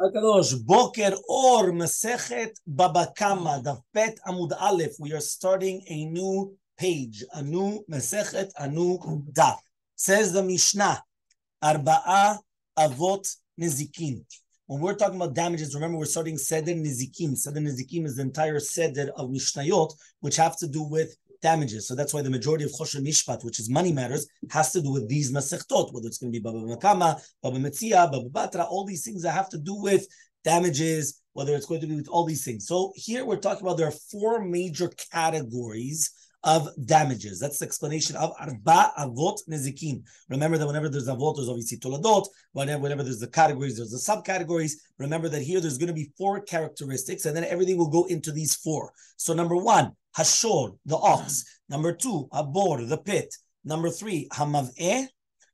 הקדוש, בוקר אור, מסכת בבא קמא, דף ב' עמוד א', we are starting a new page, a new מסכת, a new דף. says the Mishnah, ארבעה אבות נזיקין. When we're talking about damages, remember we're starting Seder Nizikim. Seder Nizikim is the entire Seder of Mishnayot, which have to do with damages. So that's why the majority of Choshen Mishpat, which is money matters, has to do with these Masechtot, whether it's going to be Baba Makama, Baba Metzia, Baba Batra, all these things that have to do with damages, whether it's going to be with all these things. So here we're talking about there are four major categories of damages. That's the explanation of arba avot nezikin. Remember that whenever there's avot, there's obviously toladot. Whenever, whenever there's the categories, there's the subcategories. Remember that here there's going to be four characteristics, and then everything will go into these four. So number one, hashor, the ox. Number two, abor, the pit. Number three, hamav'eh,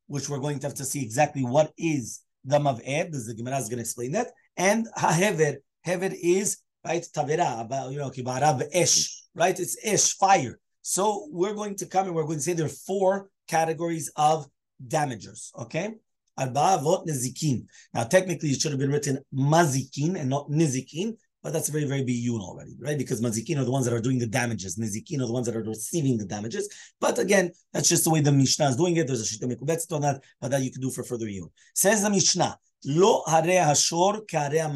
which we're going to have to see exactly what is the mav'eh, because the Gemara is going to explain that. And hahever, hever is right tavera, you know, kibarab esh, right? It's esh, fire. So we're going to come and we're going to say there are four categories of damagers. Okay. Now, technically, it should have been written mazikin and not nizikin, but that's very, very biyun already, right? Because mazikin are the ones that are doing the damages, nizikin are the ones that are receiving the damages. But again, that's just the way the Mishnah is doing it. There's a shita on that, but that you can do for further yun. Says the Mishnah, lo hare hashor kare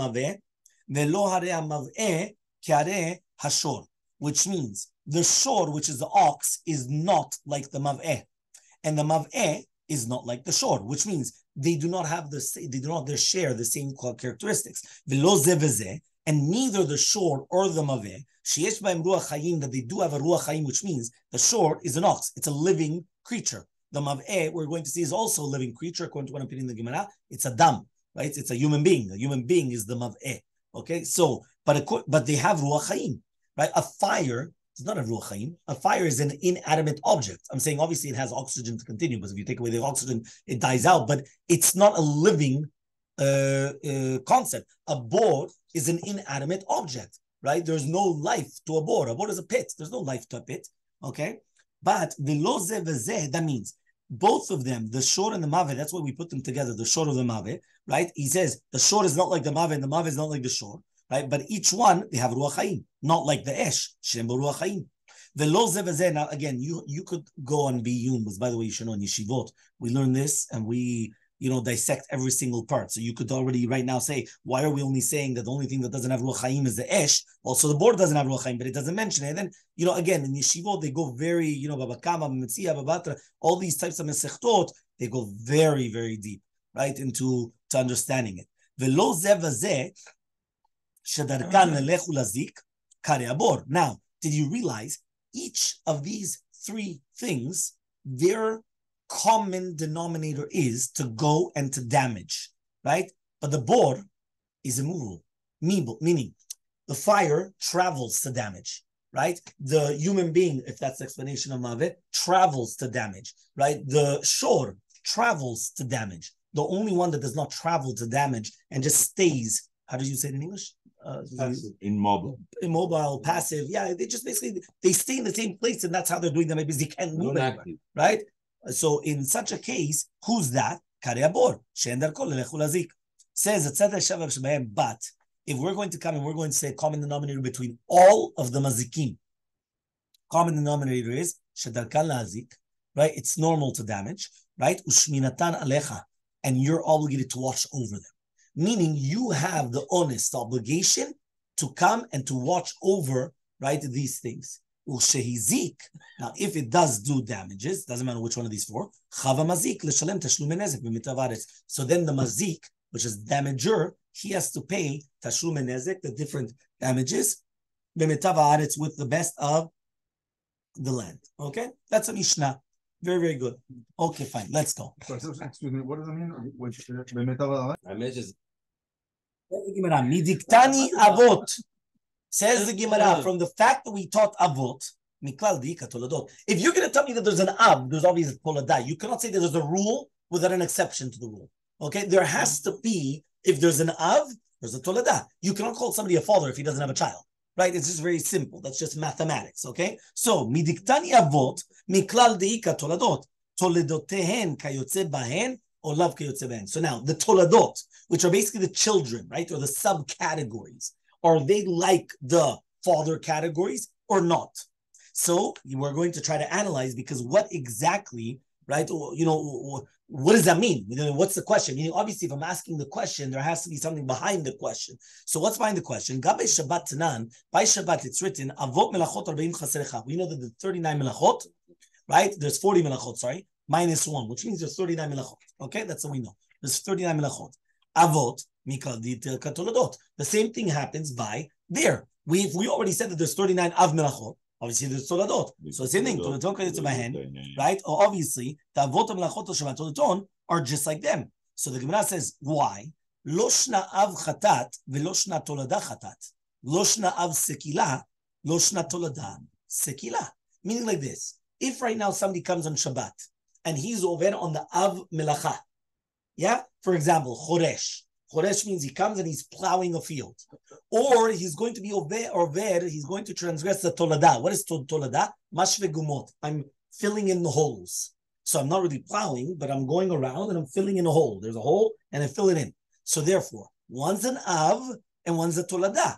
velo hare amave kare hashor, which means the shor, which is the ox, is not like the mav'eh. And the mav'eh is not like the shor, which means they do not have the they do not share the same characteristics. And neither the shor or the maveh, sheyesh ba'im ruach hayim, that they do have a ruach hayim, which means the shor is an ox. It's a living creature. The maveh, we're going to see, is also a living creature, according to I'm putting in the Gemara. It's a dam, right? It's a human being. A human being is the maveh. Okay, so, but, but they have ruach hayim, right? A fire it's not a ruach chaim. A fire is an inanimate object. I'm saying obviously it has oxygen to continue, because if you take away the oxygen, it dies out. But it's not a living uh, uh, concept. A bor is an inanimate object, right? There's no life to a bor. A bor is a pit. There's no life to a pit. Okay, but the loze that means both of them, the shor and the mave, that's why we put them together, the shor of the mave, right? He says the shor is not like the mave and the mave is not like the shor right? But each one they have ruach haim, not like the esh shem ruach haim. The lo ze Now again, you you could go on biyum, because by the way, you should know in yeshivot we learn this and we you know dissect every single part. So you could already right now say, why are we only saying that the only thing that doesn't have ruach haim is the esh? Also, the bor doesn't have ruach haim, but it doesn't mention it. And then you know again in yeshivot they go very you know babakama, mitzia, babatra, all these types of mesechtot they go very very deep right into to understanding it. Velo ze Shadarkan. Now, did you realize each of these three things, their common denominator is to go and to damage, right? But the bor is immovable, meaning the fire travels to damage, right? The human being, if that's the explanation of Mavet, travels to damage, right? The shor travels to damage. The only one that does not travel to damage and just stays, how did you say it in English? Uh, immobile, immobile, passive. Yeah, they just basically they stay in the same place, and that's how they're doing them because they can't move anywhere, right? So in such a case, who's that? Says but if we're going to come and we're going to say common denominator between all of the mazikim, common denominator is shedarkan lazik, right? It's normal to damage, right? Ushminatan alecha, and you're obligated to watch over them meaning you have the honest obligation to come and to watch over right these things. Now, if it does do damages, doesn't matter which one of these four, so then the mazik, which is damager, he has to pay tashlum nezek, the different damages, with the best of the land. Okay, that's a mishnah. Very, very good. Okay, fine. Let's go. Excuse me. What does it mean? Which Midiktani avot. Says the Gemara, from the fact that we taught avot, if you're going to tell me that there's an av, there's obviously tolada. You cannot say that there's a rule without an exception to the rule. Okay, there has to be, if there's an av, there's a tolada. You cannot call somebody a father if he doesn't have a child. Right? It's just very simple. That's just mathematics. Okay? So, midiktani avot, miklal deika toladot. Toledotehen kayotze bahen, or love kayotze. So now, the toladot, which are basically the children, right, or the subcategories. Are they like the father categories or not? So we're going to try to analyze because what exactly, right? You know, what does that mean? What's the question? Meaning, obviously, if I'm asking the question, there has to be something behind the question. So what's behind the question? Gabe Shabbat Tanan, by Shabbat it's written, Avot melachot arba'im chaserecha. We know that the 39 melachot, right? There's 40 melachot, sorry, minus one, which means there's 39 melachot. Okay, that's what we know. There's 39 melachot. Avot, mikal katoladot. The same thing happens by there. We we already said that there's 39 av melachot. Obviously, there's toladot. So same thing. Toladot credits to my hand, right? Or obviously, the avot melachot Shabbat toladon are just like them. So the Gemara says, why? לא שנה אב חטאת ולא שנה תולדה חטאת. לא שנה אב סקילה, לא שנה תולדה סקילה. Meaning like this, if right now somebody comes on Shabbat and he's over on the Av Melacha, yeah? For example, Choresh. Choresh means he comes and he's plowing a field. Or he's going to be over, over he's going to transgress the Tolada. What is Tolada? Mashve Gumot. I'm filling in the holes. So I'm not really plowing, but I'm going around and I'm filling in a hole. There's a hole and I fill it in. So therefore, one's an Av and one's a Tolada.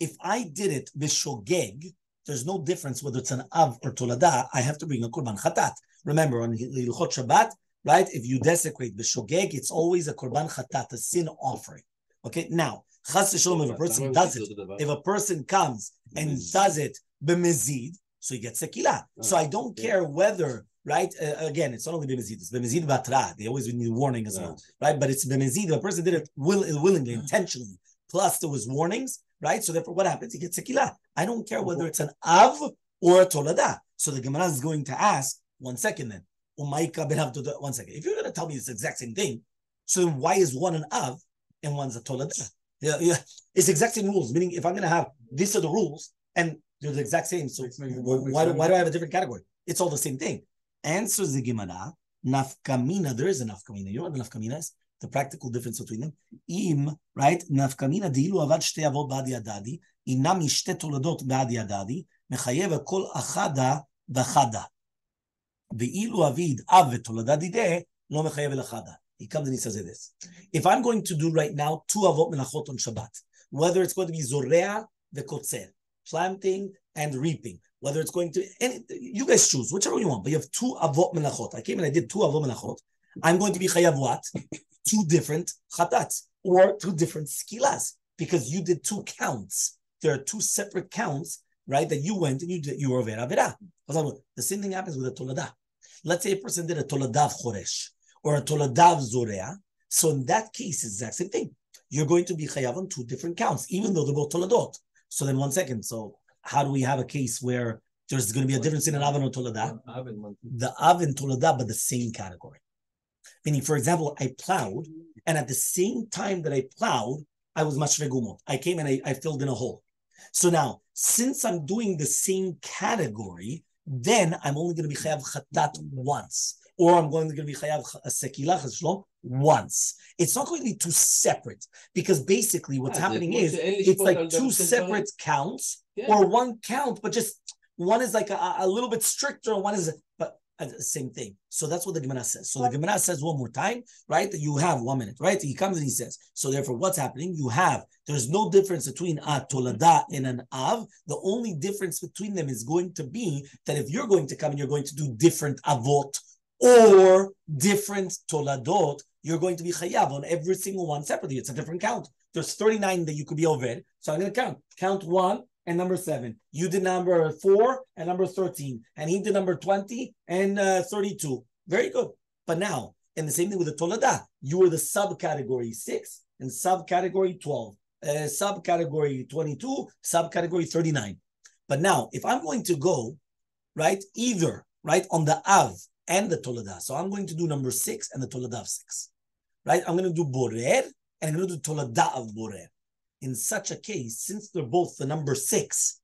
If I did it bishogeg, there's no difference whether it's an Av or Tolada. I have to bring a Korban Khatat. Remember, on Hilchot Shabbat, right? If you desecrate the shogeg, it's always a korban chatat, a sin offering. Okay, now, chas shalom, if a person does it, if a person comes and does it b'mezid, so he gets sekila. So I don't care whether, right? Uh, again, it's not only b'mezid, it's b'mezid batra. They always need warning as well, right? But it's b'mezid. A person did it will, willingly, intentionally, plus there was warnings, right? So therefore, what happens? He gets sekila. I don't care whether it's an av or a tolada. So the Gemara is going to ask, one second then. Umayka ben Avduda. One second. If you're going to tell me it's the exact same thing, so why is one an Av and one's a Tolada? Yeah, yeah. It's exact same rules. Meaning, if I'm going to have these are the rules and they're the exact same, so why, why do I have a different category? It's all the same thing. Answers the Gemara. Nafkamina. There is a nafkamina. You know what the nafkamina is? the practical difference between them. Im, right? Nafkamina Dilu avad shte avot Badi Adadi. inam ishte toledot Badi Adadi. mechayeva kol achada Vachada. ואילו אביד אב ותולדה דידה, לא מחייב אל אחדה. He comes and he says this. If I'm going to do right now two avot melachot on Shabbat, whether it's going to be zorea vekotzer, planting and reaping, whether it's going to, any, you guys choose, whichever you want, but you have two avot melachot. I came and I did two avot melachot. I'm going to be chayav what? Two different chatats or two different skilas because you did two counts. There are two separate counts, right? That you went and you did, you were over avera. The same thing happens with the toladah. Let's say a person did a toladav choresh or a toladav zorea. So in that case, it's the exact same thing. You're going to be chayav on two different counts, even though they're both toladot. So then one second. So how do we have a case where there's going to be a difference in an avan or toladah? The avan toladah, but the same category. Meaning, for example, I plowed, and at the same time that I plowed, I was mashvegumot. I came and I, I filled in a hole. So now, since I'm doing the same category, then I'm only going to be chayav chatat once, or I'm going to be chayav sekilah once. It's not going to be two separate because basically what's yeah, happening is it's like two separate counts yeah. or one count, but just one is like a, a little bit stricter, one is but same thing. So that's what the Gemara says. So the Gemara says one more time, right? You have one minute, right? He comes and he says, so therefore, what's happening? You have, there's no difference between a tolada and an av. The only difference between them is going to be that if you're going to come and you're going to do different avot or different toladot, you're going to be chayav on every single one separately. It's a different count. There's 39 that you could be over. So I'm going to count. Count one, and number seven. You did number four and number 13. And he did number 20 and uh, 32. Very good. But now, and the same thing with the Tolada, you were the subcategory six and subcategory 12, uh, subcategory 22, subcategory 39. But now, if I'm going to go, right, either, right, on the Av and the Tolada, so I'm going to do number six and the Tolada of six, right? I'm going to do Borer and I'm going to do Tolada of Borer in such a case, since they're both the number six,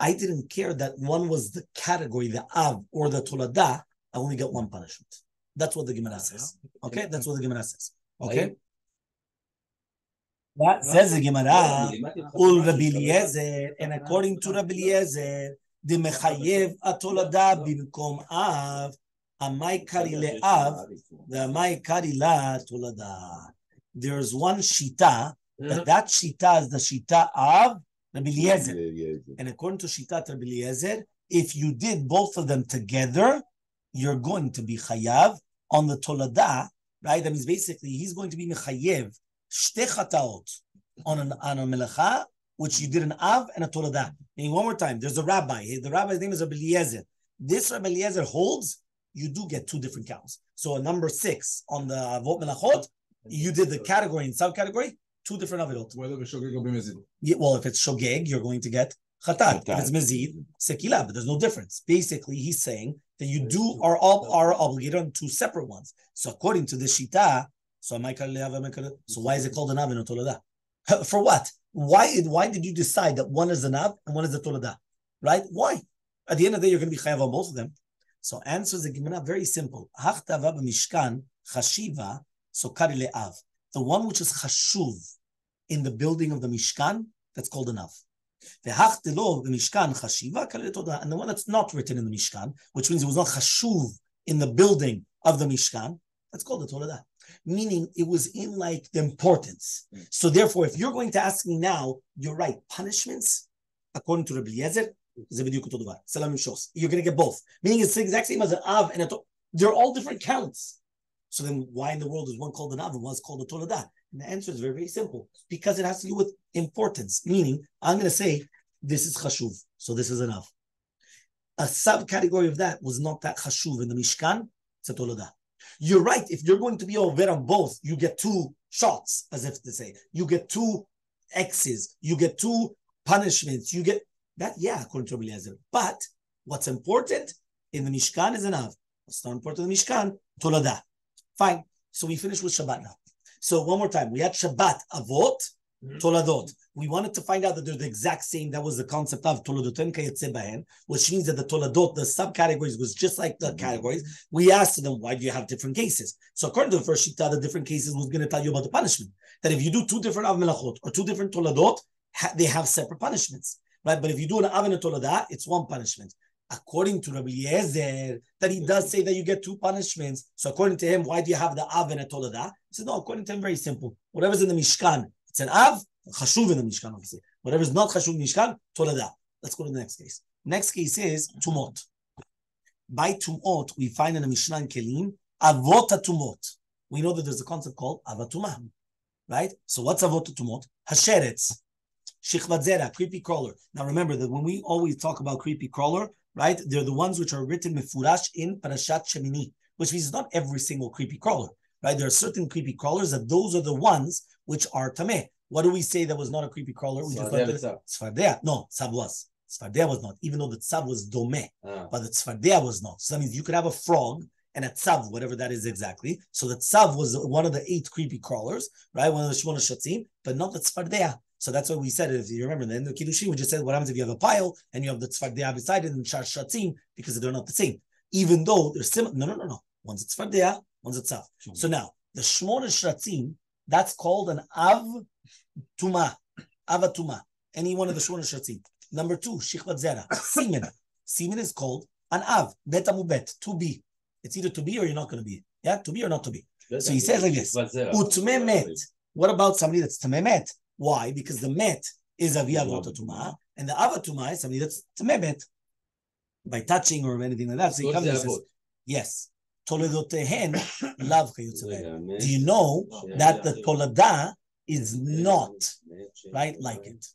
I didn't care that one was the category, the Av or the Tolada, I only get one punishment. That's what the Gemara says. Okay, that's what the Gemara says. Okay. That says the Gemara, Ul Rabbi Eliezer, and according to Rabbi Eliezer, the Mechayev Atolada bimkom Av, Amai Kari Le'av, the Amai Kari La Tolada. there's one shita, that that shita is the shita of Rabbi Eliezer. And according to Shitat Rabbi Eliezer, if you did both of them together, you're going to be chayav on the tolada, right? That means basically he's going to be mechayev shte chataot on an on a melacha, which you did an av and a tolada. Meaning one more time, there's a rabbi. The rabbi's name is Rabbi Eliezer. This Rabbi Eliezer holds you do get two different counts. So a number six on the avot melachot, you did the category and subcategory, two different avirot. Whether the shogeg or b'mezid. Yeah, well, if it's shogeg, you're going to get chatat. If it's mezid, sekila, but there's no difference. Basically, he's saying that you do are all are obligated on two separate ones. So according to the shita, so am I kal le'av, am I kal- so why is it called an av and a tolada? For what? Why why did you decide that one is an av and one is a tolada? Right? Why? At the end of the day, you're going to be chayav on both of them. So answers the Gemara very simple. Hachtava b'mishkan chashiva so kari le'av The one which is chashuv in the building of the Mishkan, that's called an av. V'hachtelo b'mishkan chashiva kari le'toda. And the one that's not written in the Mishkan, which means it was not chashuv in the building of the Mishkan, that's called the Toledah. Meaning it was in like the importance. So therefore, if you're going to ask me now, you're right. Punishments, according to Rabbi Eliezer, זה בדיוק אותו דבר. סלם עם שוס. You're going to get both. Meaning it's the exact same as an av and a to- They're all different counts. So then why in the world is one called an av and one's called a toledah? And the answer is very, very simple. Because it has to do with importance. Meaning, I'm going to say, this is chashuv. So this is an av. A subcategory of that was not that chashuv in the Mishkan. It's a toledah. You're right. If you're going to be over on both, you get two shots, as if to say. You get two X's. You get two punishments. You get that, yeah, according to Eliezer. But what's important in the Mishkan is an av. What's not important in the Mishkan? Tolada. Fine. So we finish with Shabbat now. So one more time, we had Shabbat Avot, mm-hmm. Toladot. We wanted to find out that they're the exact same. That was the concept of Toladotem Kayetze Bahen, which means that the Toladot, the subcategories, was just like the mm-hmm. categories. We asked them, why do you have different cases? So according to the first Shita, the different cases was going to tell you about the punishment. That if you do two different Av Melachot or two different Toladot, ha- they have separate punishments. Right? But if you do an Av and a Toladah, it's one punishment. According to Rabbi Eliezer, that he does say that you get two punishments. So according to him, why do you have the Av and a? He said, no, according to him, very simple. Whatever's in the Mishkan, it's an Av, Chashuv in the Mishkan, obviously. Whatever's not Chashuv Mishkan, Toladah. Let's go to the next case. Next case is Tumot. By Tumot, we find in the Mishnah in Kelim, Avot Tumot. We know that there's a concept called Avatuma. Right? So what's Avot Tumot? Hasheretz. Shichvat Zera, creepy crawler. Now remember that when we always talk about creepy crawler, right, they're the ones which are written mefurash in Parashat Shemini, which means not every single creepy crawler, right? There are certain creepy crawlers that those are the ones which are tameh. What do we say that was not a creepy crawler? We just Tzfardea learned v'tzav. Tzfardea. No, Tzav was. Tzfardea was not, even though the Tzav was domeh, Ah. but the Tzfardea was not. So that means you could have a frog and a Tzav, whatever that is exactly. So the Tzav was one of the eight creepy crawlers, right? One of the Shmona Shatzim, but not the Tzfardea. So that's what we said. If you remember, in the end of Kiddushin, we just said, what happens if you have a pile and you have the Tzfardea beside it and Shar Shatzim, because they're not the same. Even though they're similar. No, no, no, no. One's a Tzfardea, one's a Tzav. So now, the Shmona Shatzim, that's called an Av Tuma. Avatuma. Any one of the Shmona Shatzim. Number two, Shichvat Zera. Semen. Semen is called an Av. Bet amubet. To be. It's either to be or you're not going to be. Yeah, to be or not to be. So he says like this. But zera. Utme met. What about somebody that's tame met? Why? Because the met is aviyah v'otatuma, and the avatuma is somebody that's tememet by touching or anything like that. So he comes and says, yes. Toledotehen lav Do you know that the tolada is not right like it?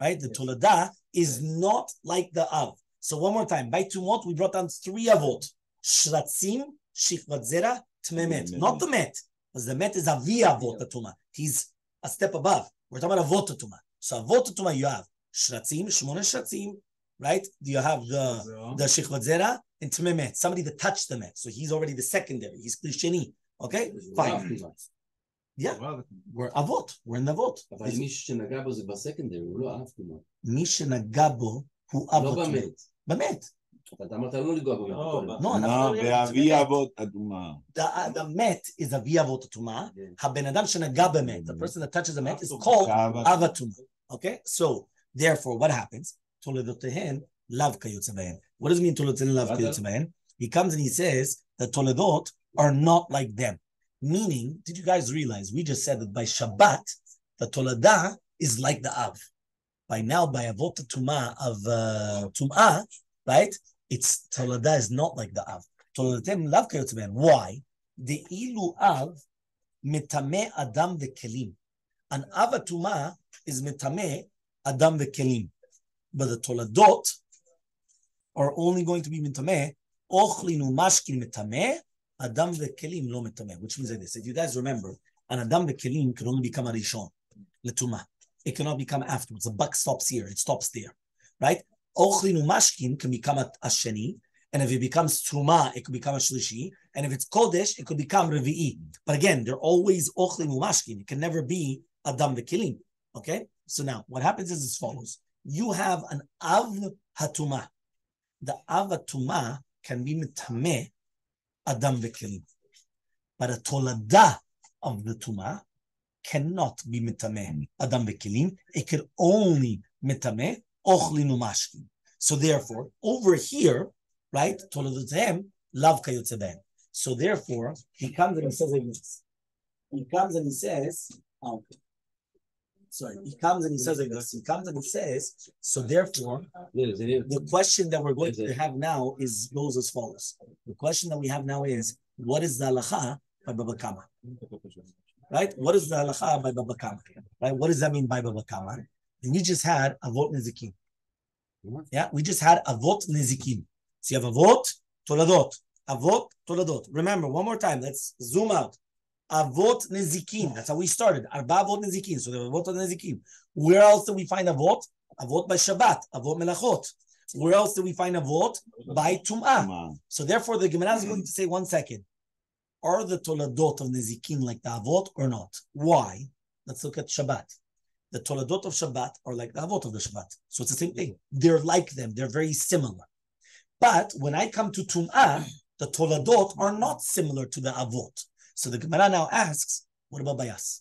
Right, the tolada is not like the av. So one more time, by tumot we brought down three avot: shratzim, shikvat zera, tmemet. Not the met, because the met is a avot atuma. He's a step above. We're talking about avot tuma. So avot tuma you have shratzim, shmona shratzim, right? Do you have the the shikvat zera and tmemet? Somebody that touched the met. So he's already the secondary. He's klisheni. Okay? Fine. Yeah. We're avot. We're in the avot. אבל מי שנגע בו זה בסקנדרי, הוא לא אהב כמעט. מי שנגע בו הוא לא אבות. במת. באמת. אבל אתה אמרת לא לנגוע בו. לא, לא, לא, אנחנו- ואבי אבות אדומה. The, the מת is אבי אבות הטומאה. כן. הבן אדם שנגע במת, the person that touches the מת is אב called כאב אב הטומאה. Okay? So, therefore, what happens? תולדותיהן לאו כיוצא בהן. What does it mean תולדותיהן לאו מה כיוצא בהן? He comes and he says the toledot are not like them. Meaning, did you guys realize we just said that by Shabbat, the Tolada is like the Av. By now, by Avot Tumah of uh, Tum'ah, right? It's Tolada is not like the Av. Toladatem lav kayotze ben. Why? The ilu Av mitame Adam vekelim. An Av Tumah is mitame Adam vekelim. But the Toladot are only going to be mitame ochlinu mashkin mitame Adam vekelim lo mitame. Which means like this. If you guys remember, an Adam vekelim can only become a Rishon. Letuma. It cannot become afterwards. The buck stops here. It stops there, right? Ochlinu mashkin can become a, sheni, and if it becomes truma, it could become a shlishi, and if it's kodesh, it could become revi'i. But again, they're always ochlinu mashkin. It can never be adam v'kilim. Okay. So now, what happens is as follows: you have an av hatuma. The av hatuma can be mitame adam v'kilim, but a tolada of the tuma cannot be mitame adam vekilim. It could only mitame so therefore, over here, right, tolodotem, love kayotzeben. So therefore, he comes and he says like this. He comes and he says, oh, sorry, he comes and he says like this. He comes and he says, so therefore, the question that we're going to have now is goes as follows. The question that we have now is, what is the halacha by Baba Kama? Right? What is the halacha by Baba Kama? Right? What does that mean by Baba Kama? And you just had avot Nezikin. Mm-hmm. Yeah, we just had avot nezikim. So you have avot toladot, avot toladot. Remember one more time. Let's zoom out. Avot nezikim. That's how we started. Arba avot nezikim. So the avot nezikim. Where else do we find avot? Avot by Shabbat. Avot melachot. Where else do we find avot? By tum'ah. So therefore, the Gemara is going to say one second. Are the toladot of Nezikin like the Avot or not? Why? Let's look at Shabbat. The toladot of Shabbat are like the Avot of the Shabbat. So it's the same thing. They're like them. They're very similar. But when I come to Tum'ah, the toladot are not similar to the Avot. So the Gemara now asks, what about Bayas?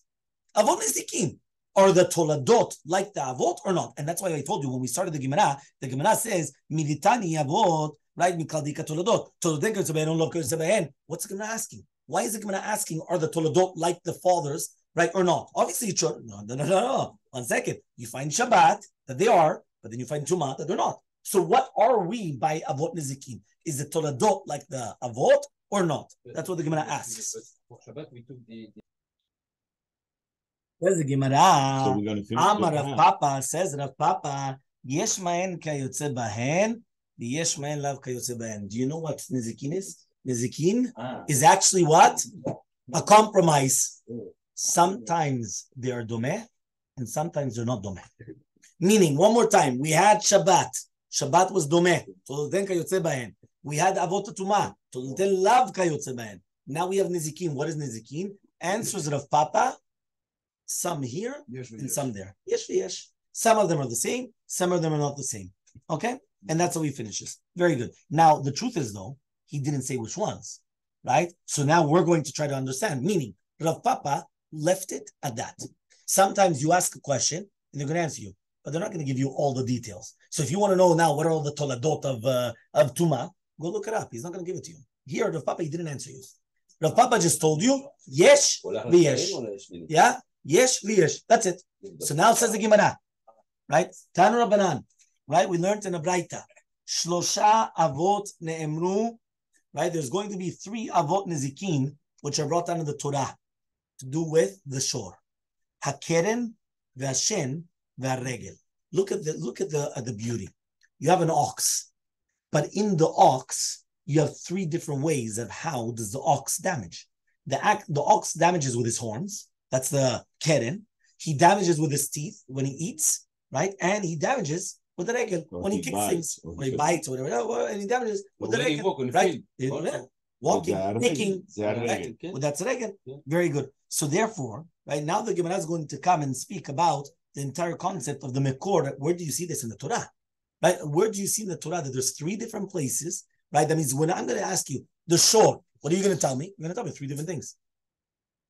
Avot Nezikin. Are the toladot like the Avot or not? And that's why I told you when we started the Gemara, the Gemara says, Militani Avot right? Mikaldika lo ketzeben. What's the Gemara asking? Why is the Gemara asking, are the toladot like the fathers, right, or not? Obviously, it's sure. No, no, no, no, no. One second. You find Shabbat that they are, but then you find Tuma that they're not. So what are we by Avot Nezikin? Is the toladot like the Avot or not? That's what the Gemara asks. For Shabbat, we took the- the- Where's the So Gemara? we're gonna finish Amar with Rav that. Papa says Rav Papa, יש מהן כיוצא בהן, ויש מהן לאו כיוצא בהן. Do you know what Nezikin is? Nezikin Ah, is actually what? A compromise. Sometimes they are domeh, and sometimes they're not domeh. Meaning, one more time, we had Shabbat. Shabbat was domeh. תולדותיהן כיוצא בהן. We had Avot Tumah. תולדותיהן לאו כיוצא בהן. Now we have Nezikin. What is Nezikin? Answers Rav Papa. Some here Yes, and some there. Yes, yes. Some of them are the same, some of them are not the same. Okay? And that's how he finishes. Very good. Now, the truth is, though, he didn't say which ones, right? So now we're going to try to understand, meaning Rav Papa left it at that. Sometimes you ask a question and they're going to answer you, but they're not going to give you all the details. So if you want to know now what are all the toladot of uh, of Tuma, go look it up. He's not going to give it to you. Here, Rav Papa, he didn't answer you. Rav Papa just told you, yes, yes, yeah, yes, yes. That's it. So now says the Gemara, right? Tanra Rabbanan, right? We learned in a Braita, Shlosha avot neemru, right? There's going to be three avot nezikin which are brought under the Torah to do with the shor. Hakeren v'ashen varegel. Look at the look at the the beauty. You have an ox, but in the ox you have three different ways of how does the ox damage. The act the ox damages with his horns. That's the keren. He damages with his teeth when he eats, right? And he damages with the regel when he, kicks bites, things, when he, bites or whatever, oh, and he damages with the regel, right? Walking, kicking, right? Well, that's regel. Very good. So therefore, right now the Gemara is going to come and speak about the entire concept of the Mekor. Where do you see this in the Torah? Right? Where do you see in the Torah that there's three different places? Right? That means when I'm going to ask you the shor, what are you going to tell me? You're going to tell me three different things.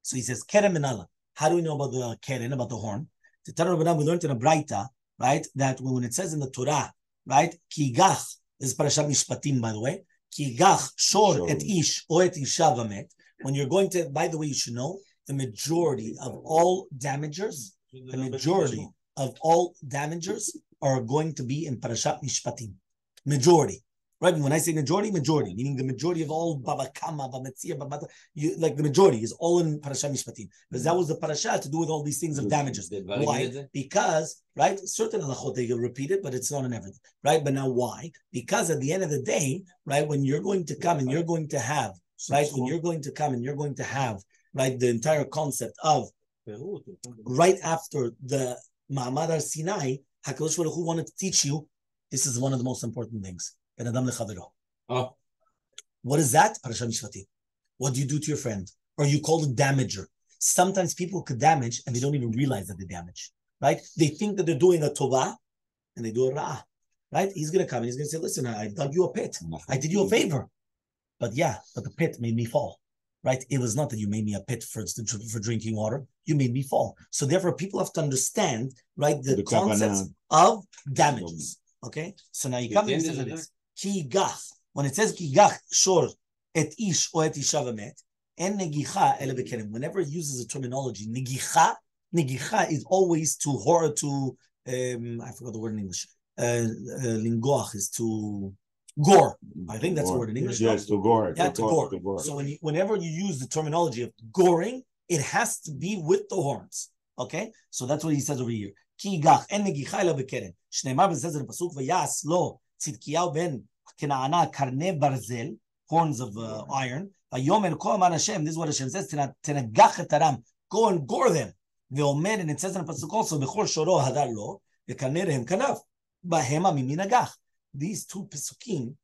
So he says Kerem Allah. How do we know about the Keren, about the horn? The Torah we learned in a Braita, right? That when it says in the Torah, right? Kigach, this is Parashat Mishpatim, by the way. Kigach shor Shor. et ish o et isha vamet. when you're going to, by the way, you should know the majority of all damagers, the majority of all damagers are going to be in Parashat Mishpatim. Majority. Right? And when I say majority, majority, meaning the majority of all Baba Kama, Baba Baba, you, like the majority is all in Parashat Mishpatim. Because that was the parasha to do with all these things of damages. Why? Because, right, certain halachot they will repeat it, but it's not in everything, right? But now why? Because at the end of the day, right, when you're going to come and you're going to have, right, when you're going to come and you're going to have, right, the entire concept of right after the Ma'amad al Sinai, Hakadosh Baruch Hu wanted to teach you. This is one of the most important things. Ben Adam lechavero. Oh, What is that? Parashat Mishpatim. What do you do to your friend? Or you call it damager. Sometimes people could damage and they don't even realize that they damage. Right? They think that they're doing a tova and they do a ra'ah. Right? He's gonna come and he's gonna say, listen, I dug you a pit. I did you a favor. But yeah, but the pit made me fall. Right? It was not that you made me a pit for, for drinking water. You made me fall. So therefore, people have to understand, right, the, The concepts kavanah. of damages. Okay? So now you come the and says this. Ki gach. When it says ki gach shor et ish or et isha v'met, en negicha ele bekerim. Whenever it uses the terminology negicha, negicha is always to horror to um, I forgot the word in English. Uh, uh, lingoach is to gore. I think that's the word in English. Yes, to gore. Yeah, to gore. To gore. So when you, whenever you use the terminology of goring, it has to be with the horns. Okay, so that's what he says over here. כי יגח, אין נגיחה אלא בקרן. שנאמר בזה זה בפסוק, ויעש לו צדקיהו בן כנענה קרני ברזל, horns of uh, iron, ויאמר כה אמר השם, this is what Hashem says, "תנ- תנגח את הרם, go and gore them. ואומר, and it says in הפסוק also, בכל שורו הדר לו, וקרני רהם כנף, בהם עמים ינגח. these two Pesukim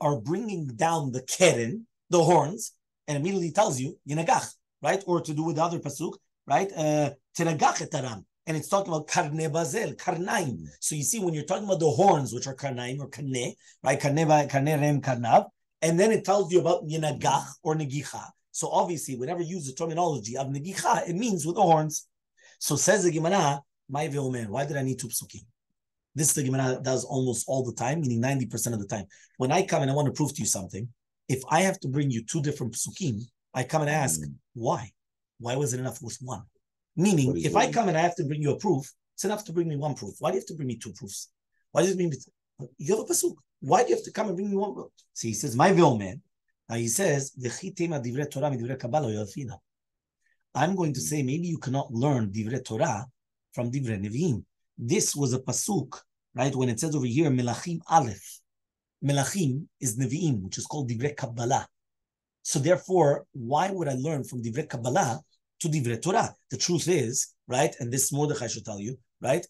are bringing down the keren, the horns, and immediately tells you, Yinagach, right? Or to do with the other Pasuk, right? Uh, etaram. And it's talking about karne barzel, karnaim. So you see, when you're talking about the horns, which are karnaim or karne, right? Karne, karne rem karnav. And then it tells you about yinagach or negicha. So obviously, whenever you use the terminology of negicha, it means with the horns. So says the Gemara, my Omer, why did I need two psukim? This the Gemara does almost all the time, meaning 90% of the time. When I come and I want to prove to you something, if I have to bring you two different psukim, I come and ask, Mm. why? Why was it enough with one? Meaning, if I come and I have to bring you a proof, it's enough to bring me one proof. Why do you have to bring me two proofs? Why does it mean you have a pasuk? Why do you have to come and bring me one? See, he says, my will man. Now he says, "V'chi tema divrei Torah midivrei Kabbalah yafina." I'm going to say maybe you cannot learn divrei Torah from divrei Nevi'im. This was a pasuk, right? When it says over here, Melachim Aleph. Melachim is Nevi'im, which is called divrei Kabbalah. So therefore, why would I learn from divrei Kabbalah to divrei Torah? The truth is, right? And this Mordechai I should tell you, right?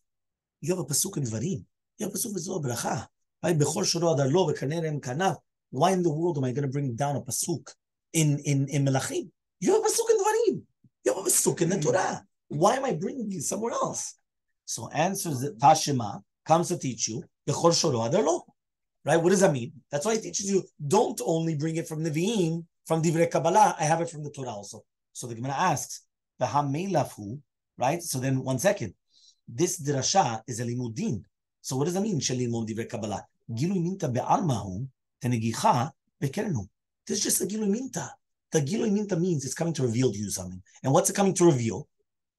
You have a pasuk in Dvarim. You have a pasuk in Zot HaBracha. Right? Bechor shoro adar lo v'kaneh rem kanav. Why in the world am I going to bring down a pasuk in in in Melachim? You have a pasuk in Dvarim. You have a pasuk in the hmm. Torah. Why am I bringing you somewhere else? So answers that Tashima comes to teach you shoro adar lo. Right? What does that mean? That's why it teaches you don't only bring it from Nevi'im, from Divrei Kabbalah. I have it from the Torah also. So the Gemara asks, the Hamelafu, right? So then one second. This drasha is a limudin. So what does that mean? Shalimud divrei Kabbalah. Gilui minta be'almahu, tenegicha bekerenu. This is just a gilui minta. The gilui minta means it's coming to reveal to you something. And what's it coming to reveal?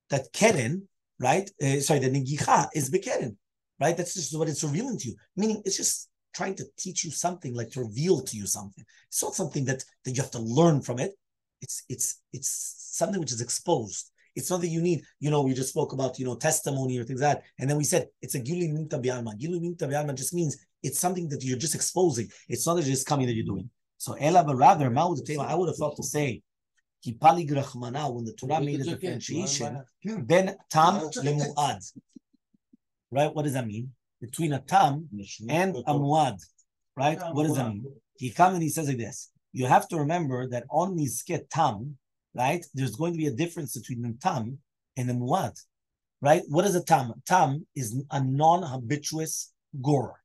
That keren, right? Uh, sorry, the negicha is bekeren, right? That's just what it's revealing to you. Meaning it's just trying to teach you something, like to reveal to you something. It's not something that, that you have to learn from it. It's it's it's something which is exposed. It's not that you need, you know, we just spoke about, you know, testimony or things like that. And then we said it's a gili minta bialma. Gili minta bialma just means it's something that you're just exposing. It's not that just coming that you're doing. So ela, but rather, I would have thought to say, ki paligrachmana, when the Torah made a differentiation, ben tam lemuad. Right? What does that mean? Between a tam and a muad. Right? What does that mean? He comes and he says like this. You have to remember that on nisket tam, right? There's going to be a difference between the tam and the muad. Right? What is a tam? Tam is a non-habituous gore.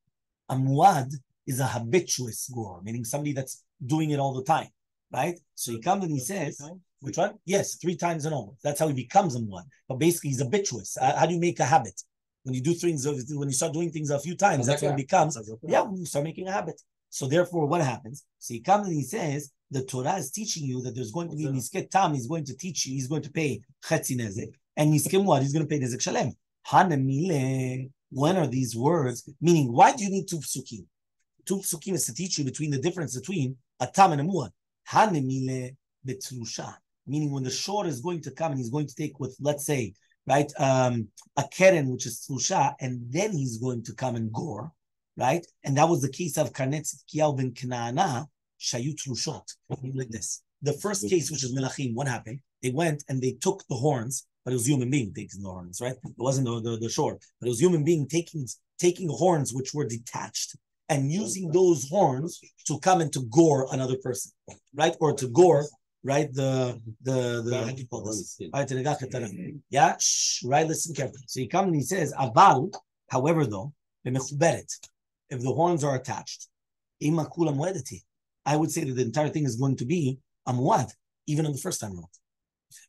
A muad is a habituous gore, meaning somebody that's doing it all the time. Right? So he comes and he says, which one? Yes, three times and all. That's how he becomes a muad. But basically, he's habituous. Uh, How do you make a habit? When you do things, when you start doing things a few times, that's when it becomes yeah, you start making a habit. So therefore, what happens? So he comes and he says, the Torah is teaching you that there's going to be Nisket Tam, he's going to teach you, he's going to pay Chetzi Nezek. And Niskim what? He's going to pay Nezek Shalem. Hanemile, when are these words? Meaning, why do you need two psukim? Two psukim is to teach you between the difference between a Tam and a Muad. Hanemile betrusha. Meaning, when the short is going to come and he's going to take with, let's say, right, um, a keren, which is trusha, and then he's going to come and gore, right? And that was the case of Karnet Tzidkiyahu ben Knaana, Shayu Trushot, like this. The first case, which is Melachim, what happened? They went and they took the horns, but it was human being taking the horns, right? It wasn't the, the, the shor, but it was human being taking taking horns which were detached and using those horns to come and to gore another person, right? Or to gore, right? The the the how do you call this? Right, the negach ketana. Yeah, Shh, right. Listen carefully. So he comes and he says, "Aval." However, though, if the horns are attached, ima kula muedeti. I would say that the entire thing is going to be a muad, even on the first time around.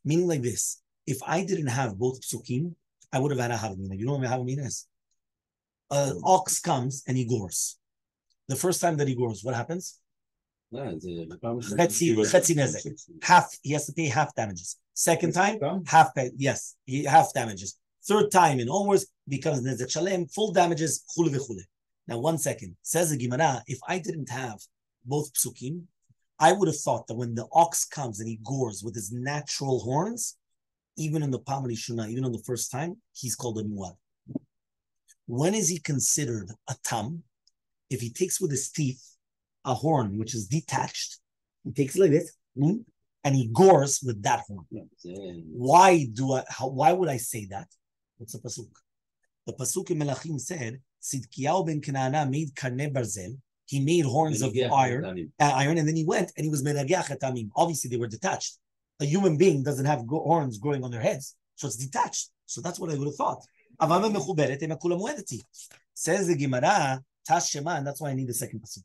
Meaning like this: if I didn't have both psukim, I would have had a havamina. You know what a havamina is? An ox comes and he gores. The first time that he gores, what happens? Chetzi chetzi nezek. Half. He has to pay half damages. Second time, half pay. Yes, he half damages. Third time and onwards becomes nezek shalem, full damages. Now, one second. Says the Gemara, if I didn't have both psukim, I would have thought that when the ox comes and he gores with his natural horns, even in the Pamani Shuna, even on the first time, he's called a muad. When is he considered a tam? If he takes with his teeth a horn which is detached, he takes it like this, mm, and he gores with that horn. Why do I? How, why would I say that? What's the pasuk? The pasuk in Melachim said, "Tzidkiyahu ben Knaana made karne barzel." He made horns of iron, uh, iron, and then he went and he was menageach etamim. Obviously, they were detached. A human being doesn't have go- horns growing on their heads, so it's detached. So that's what I would have thought. Says the Gemara, Tash Shema, and that's why I need the second pasuk.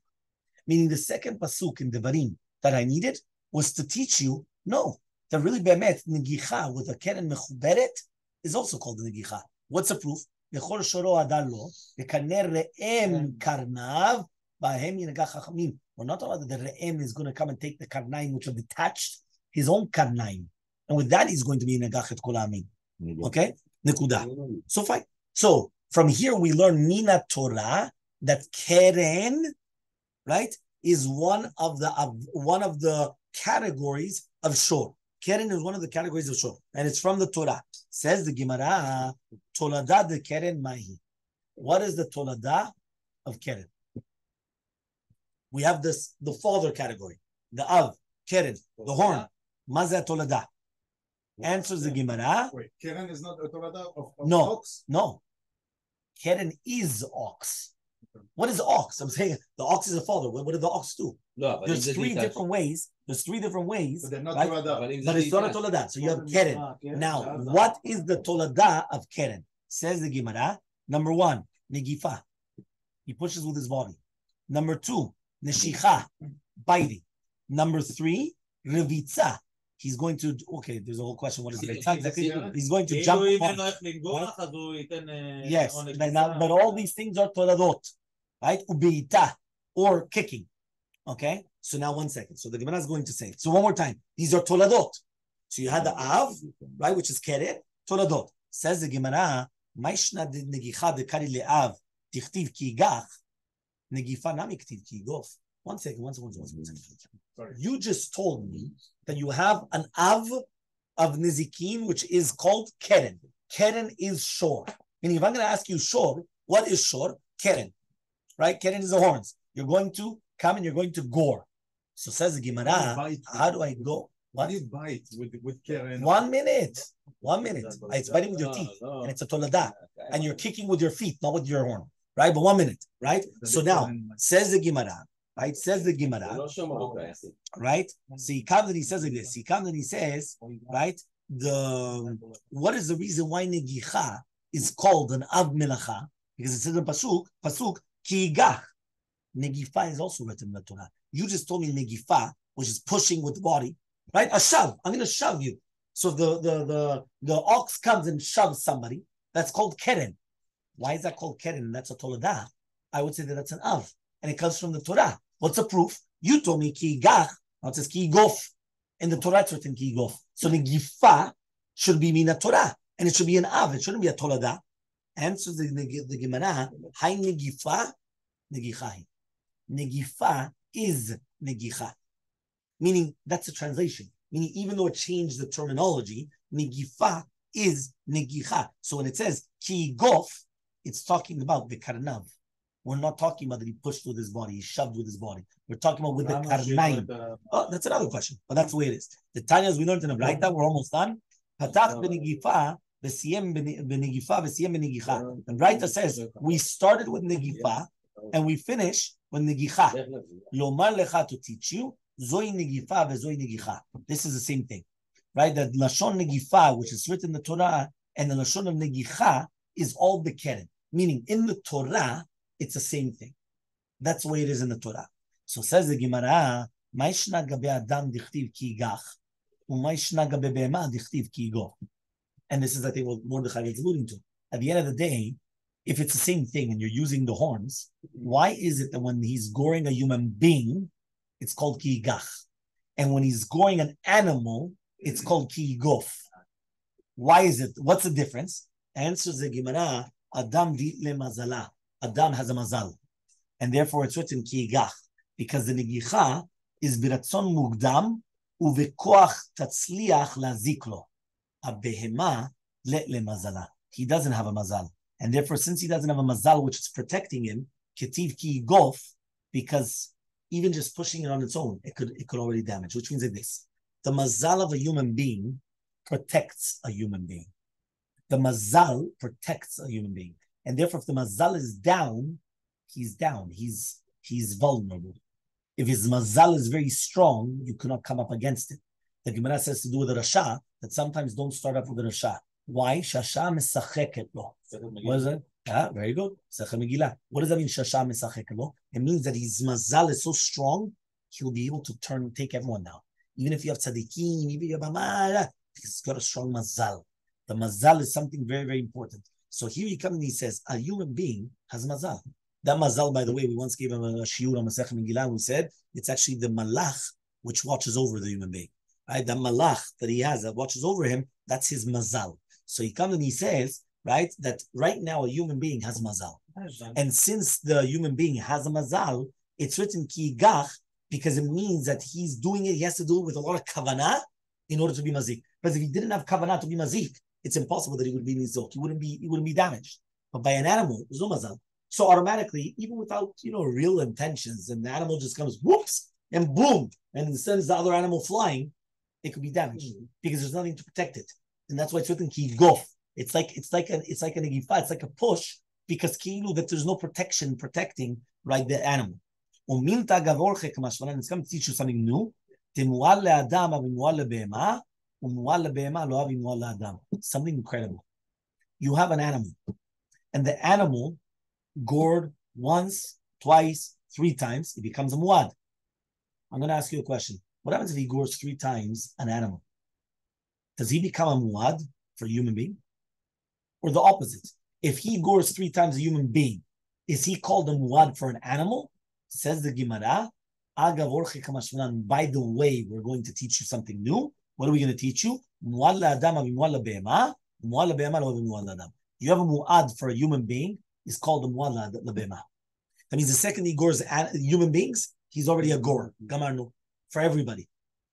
Meaning the second pasuk in Devarim that I needed was to teach you, no, that really bemet negicha with a keren mechuberet is also called a negicha. What's the proof? Bechol shoro adalo, v'kaner re'em karnav, b'ahem yinagach chachamim. We're not about that the re'em is going to come and take the karnaim which are detached, his own karnaim. And with that, he's going to be nagach et kol. Okay? Nekuda. So fine. So from here we learn Mina Torah that Keren, right, is one of the of one of the categories of shor. Keren is one of the categories of shor, and it's from the Torah. Says the Gemara, Tolada de Keren Mahi. What is the Tolada of Keren? We have this the father category, the Av, Keren, the horn. Maza Tolada. Answers the Gemara. Wait, Keren is not a Torah of, of No. ox? No. Keren is ox. What is the ox? I'm saying the ox is a father. What, what did the ox do? No, there's three different ways. There's three different ways. But they're not right? toladah. But, it's not a toladah. So you have Keren. Now, what is the toladah of Keren? Says the Gemara. Number one, Negifa. He pushes with his body. Number two, Neshicha. Biting. Number three, Revitza. He's going to okay. There's a whole question. What is it exactly? He's going to jump. Yes, but all these things are toladot right? Ubeita or kicking. Okay, so now one second. So the Gemara is going to say. So one more time. These are toladot. So you had the av, right, which is keret, toladot. Says the Gemara, Maishna de negicha de kari le'av tichtiv ki gach negifa nami ktiv ki gof. One second, one second, one second, one second. Sorry. You just told me that you have an av of nizikin, which is called keren. Keren is shor. Meaning, if I'm going to ask you shor, what is shor? Keren, right? Keren is the horns. You're going to come and you're going to gore. So says the Gemara, how do I go? What? You bite with, with keren. One minute. One minute. It's biting with your teeth. No, no. And it's a tolada. And you're kicking with your feet, not with your horn. Right? But one minute. Right? So now, says the Gemara. Right? Says the Gemara. Right? So he comes and he says like this. He comes and he says, right? The what is the reason why Negicha is called an Av Melacha? Because it says in Pasuk, Pasuk, ki yigach. Negifa is also written in the Torah. You just told me negifa, which is pushing with the body, right? A shove. I'm going to shove you. So the the the the ox comes and shoves somebody. That's called keren. Why is that called keren? That's a tolada. I would say that that's an av, and it comes from the Torah. What's the proof? You told me ki yigach. Now it says ki. In the Torah, it's written ki gof. So negifa should be mina Torah, and it should be an av. It shouldn't be a tolada. Answers the, the, the Gemara, hai negifa, negichai. Negifa is negicha. Meaning, that's a translation. Meaning, even though it changed the terminology, negifa is negicha. So when it says ki gof, it's talking about the karnav. We're not talking about that he pushed with his body, he shoved with his body. We're talking about with the karnaim. Oh, that's another question, but that's the way it is. The Tanyas we learned in the Braita, we're almost done. Patach b'negifa, v'siyem b'negifa, v'siyem b'negicha. And Braita says, we started with negifa, and we finish with negicha. Lomar lecha to teach you, zoi negifa v'zoi negicha. This is the same thing, right? The lashon negifa, which is written in the Torah, and the lashon of negicha is all the keren. Meaning, in the Torah, it's the same thing. That's the way it is in the Torah. So says the Gemara, מה ישנה גבי אדם דכתיב כי יגח, ומה ישנה גבי בהמה דכתיב כי יגור. and this is, I think, what Mordechai is alluding to. At the end of the day, if it's the same thing and you're using the horns, why is it that when he's goring a human being, it's called ki yigach? And when he's goring an animal, it's called ki yigof. Why is it? What's the difference? Answers the Gemara, Adam di le mazala. Adam has a mazal. And therefore it's written ki yigach. Because the negicha is biratzon mugdam uvekoach tatzliach lazik lo. Abehema le le mazala. He doesn't have a mazal. And therefore, since he doesn't have a mazal which is protecting him, ketiv ki gof, because even just pushing it on its own, it could it could already damage. Which means like this: the mazal of a human being protects a human being. The mazal protects a human being, and therefore, if the mazal is down, he's down. He's he's vulnerable. If his mazal is very strong, you cannot come up against it. The Gemara says to do with the rasha that sometimes don't start off with the rasha. Why? Shasha mesacheket lo. What is it? Ah, very good. Sefer Megillah. What does that mean? Shasha mesacheket lo. It means that his mazal is so strong, he'll be able to turn, take everyone down. Even if you have tzaddikim, even if you have amara, he's got a strong mazal. The mazal is something very, very important. So here he comes and he says, a human being has mazal. That mazal, by the way, we once gave him a shiur on Masechet Megillah. We said it's actually the malach which watches over the human being. Right? The malach that he has that watches over him, that's his mazal. So he comes and he says, right, that right now a human being has mazal. And since the human being has a mazal, it's written ki gach because it means that he's doing it, he has to do it with a lot of kavanah in order to be mazik. Because if he didn't have kavanah to be mazik, it's impossible that he would be nizok. He wouldn't be, he wouldn't be damaged. But by an animal, there's no mazal. So automatically, even without you know real intentions, and the animal just comes whoops and boom, and sends the other animal flying, it could be damaged hmm. because there's nothing to protect it, and that's why it's written ki gof. It's like it's like an it's like an igifa, it's like a push because kilu that there's no protection protecting right the animal. Uminta gavorche kamashmanan. It's going to teach you something new. Temual le'adam avimual le'behema, umual le'behema lo avimual le'adam. Something incredible. You have an animal, and the animal gored once, twice, three times, it becomes a muad. I'm going to ask you a question. What happens if he gores three times an animal? Does he become a muad for a human being? Or the opposite? If he gores three times a human being, is he called a muad for an animal? Says the Gemara. By the way, we're going to teach you something new. What are we going to teach you? You have a muad for a human being it's called the muad la'behema. That means the second he gores human beings, he's already a gore. For everybody,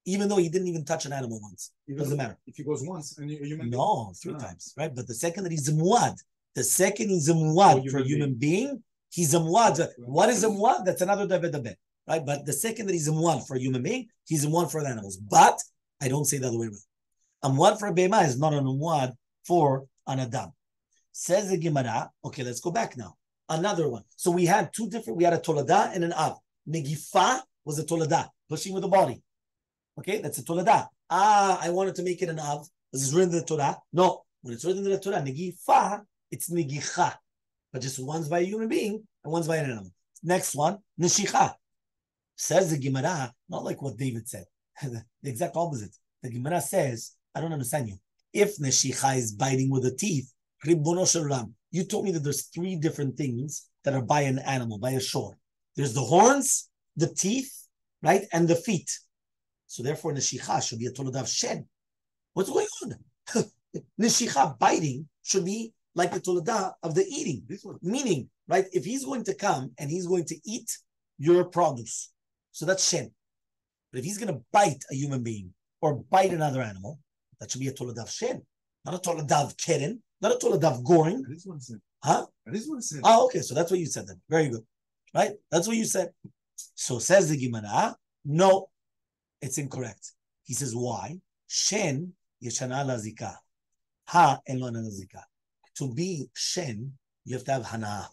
even though he didn't even touch an animal once. It doesn't matter. If he goes once and you, a human No, three No. times, right? But the second that he's a muad, the second he's a muad oh, For a human human being, he's a muad. What is a muad? That's another david right? But the second that he's a muad for a human being, he's a muad for the animals. But I don't say the other way around. A muad for a bema is not a muad for an adam. Says the Gemara. Okay, let's go back now. Another one. So we had two different. We had a tolada and an av. Negifa was a tolada, pushing with the body. Okay, that's a tolada. Ah, I wanted to make it an av. This is written in the Torah. No, when it's written in the Torah, negifa, it's negicha. But just one's by a human being and one's by an animal. Next one, neshicha. Says the Gemara, not like what David said, the exact opposite. The Gemara says, I don't understand you. If neshicha is biting with the teeth, you told me that there's three different things that are by an animal, by a shore. There's the horns, the teeth, right, and the feet. So therefore, Neshicha should be a Toladav Shen. What's going on? Neshicha, biting, should be like the Tolada of the eating. Meaning, right, if he's going to come and he's going to eat your produce, so that's Shen. But if he's going to bite a human being or bite another animal, that should be a Toladav Shen, not a Toladav Keren, not a Toladav Goring. This one said. Huh? This one said. Oh, okay. So that's what you said then. Very good. Right? That's what you said. So says the Gemara, no, it's incorrect. He says, why? Shen yeshana la zika. Ha en lo la zika. To be shen, you have to have hana.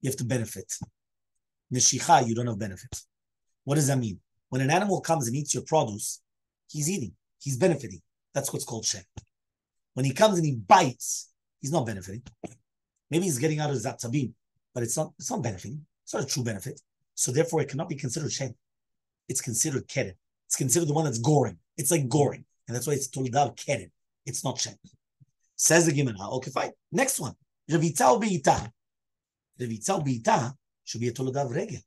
You have to benefit. Neshicha, you don't have benefit. What does that mean? When an animal comes and eats your produce, he's eating. He's benefiting. That's what's called shen. When he comes and he bites, he's not benefiting. Maybe he's getting out of zatzabim, but it's not, it's not benefiting. It's not a true benefit. So therefore, it cannot be considered shen. It's considered keren. It's considered the one that's goring. It's like goring. And that's why it's toldav keren. It's not shen. Says the Gemara. Okay, fine. Next one. Revitza beita. Revitza beita should be a toldav regel.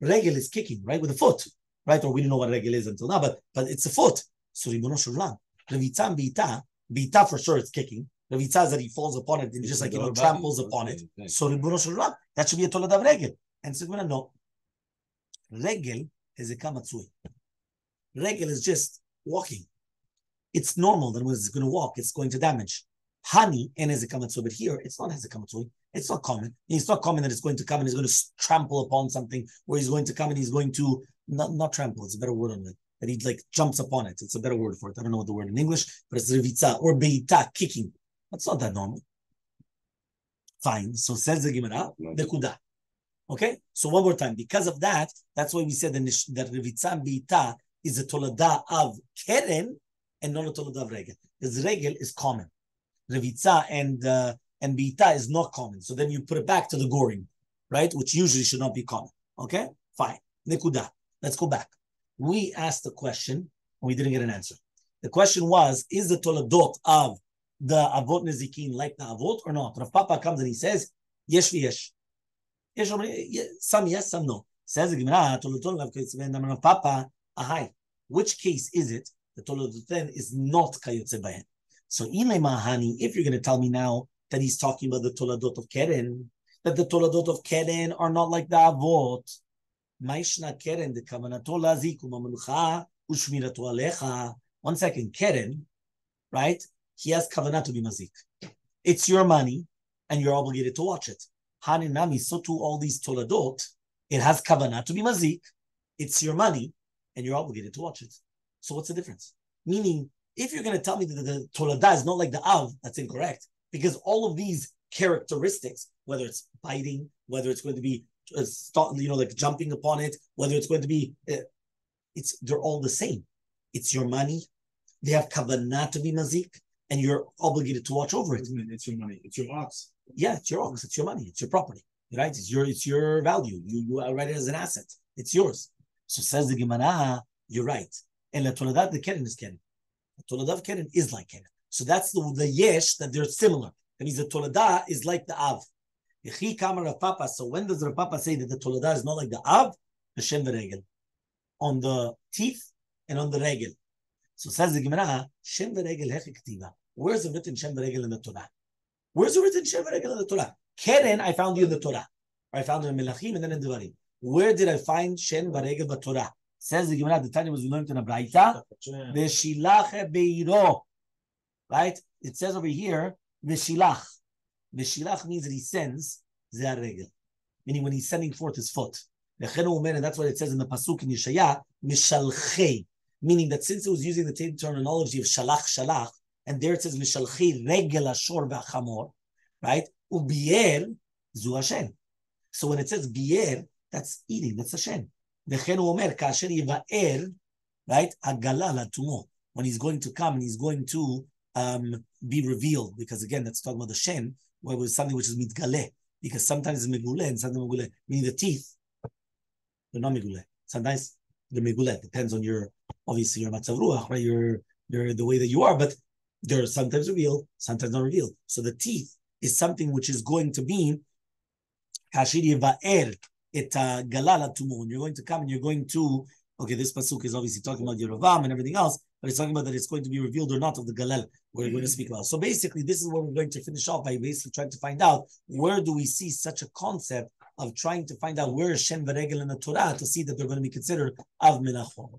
Regel is kicking, right, with the foot, right? Or we don't know what regel is until now, but but it's a foot. So ribono shulam. Revitza beita. Beita for sure it's kicking. Revitza is that he falls upon it and just like you know tramples upon it. So ribono shulam. That should be a toldav regel. And so Gemara no. Regel is a kamatsui. Regel is just walking. It's normal that when it's going to walk, it's going to damage. Honey and is a kamatsui, but here it's not as a kamatsui. It's not common. It's not common that it's going to come and it's going to trample upon something, or he's going to come and he's going to not, not trample. It's a better word on it. That he like jumps upon it. It's a better word for it. I don't know what the word in English, but it's revitza or beita, kicking. That's not that normal. Fine. So says the Gemara, the kuda. Okay, so one more time. Because of that, that's why we said that that Revitza Beita is a tolada of Keren and not a tolada of Regel. Because Regel is common. Revitza and uh, and Beita is not common. So then you put it back to the goring, right? Which usually should not be common. Okay, fine. Nikuda. Let's go back. We asked the question and we didn't get an answer. The question was: Is the toladot of the avot nezikin like the avot or not? Rav Papa comes and he says, "Yesh v'yesh." יש אומרים, some yes, some no. Says the Gemara, Toloton Rav Kayitzben Rav Papa, ahai. Which case is it? The Toloton is not Kayotze Bahen. So Ile Mahani, if you're going to tell me now that he's talking about the Toladot of Keren, that the Toladot of Keren are not like the Avot, Maishna Keren, the Kavanato Lazikum Amanucha, Ushmirato Alecha. One second, Keren, right? He has Kavanah to be Mazik. It's your money, and you're obligated to watch it. Haninami, so too all these toladot, it has kavanah to be mazik. It's your money, and you're obligated to watch it. So what's the difference? Meaning, if you're going to tell me that the toladah is not like the av, that's incorrect. Because all of these characteristics, whether it's biting, whether it's going to be, uh, start, you know, like jumping upon it, whether it's going to be, uh, it's they're all the same. It's your money. They have kavanah to be mazik, and you're obligated to watch over it? It's your money. It's your ox. Yeah, it's your office, It's your money. It's your property. Right? It's your it's your value. You you write it as an asset. It's yours. So says the Gemara, you're right. And the Toladat the Keren is Keren. The Toladat of Keren is like Keren. So that's the the yesh that they're similar. That means the Toladah is like the Av. Yechi Kamar Rav Papa. So when does Rav Papa say that the Toladah is not like the Av? Hashem Regel. On the teeth and on the regel. So says the Gemara, Shen v'regel hechiktiva. Where's the written Shen v'regel in the Torah? Where's the written Shen in the Torah? Keren, I found you in the Torah. Or I found it in Melachim and then in Devarim. Where did I find Shen v'regel the Torah? Says the Gemara, the Tanya was learned in a Braita. V'shilach beiro. Right? It says over here, v'shilach. V'shilach means that he sends ze regel. Meaning when he's sending forth his foot. And that's what it says in the Pasuk in Yeshaya, mishalchei. Meaning that since it was using the same terminology of shalach, shalach, and there it says mishalchi regel ashor v'achamor, right? Ubier zu Hashen. So when it says bier, that's eating, that's Hashen. Hu omer kasher yivaer, right? Hagala latumo. When he's going to come and he's going to um, be revealed, because again, that's talking about the shen, where was something which is mitgale, because sometimes it's megule and sometimes megule, meaning the teeth, they're not megule. Sometimes they're megule. Depends on your, obviously, your matzav ruach, right? Your, your, the way that you are, but they're sometimes revealed, sometimes not revealed. So the teeth is something which is going to be et galala you're going to come and you're going to Okay, this pasuk is obviously talking about Yerovam and everything else, but it's talking about that it's going to be revealed or not of the Galel we're going to speak about. So basically, this is where we're going to finish off by basically trying to find out where do we see such a concept of trying to find out where Shen Varegel in the Torah to see that they're going to be considered Av Menachon.